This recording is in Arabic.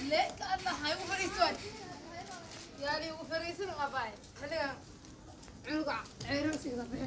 ليك الله هاي وفريسون غباي هذا عنقع عيروسي غباي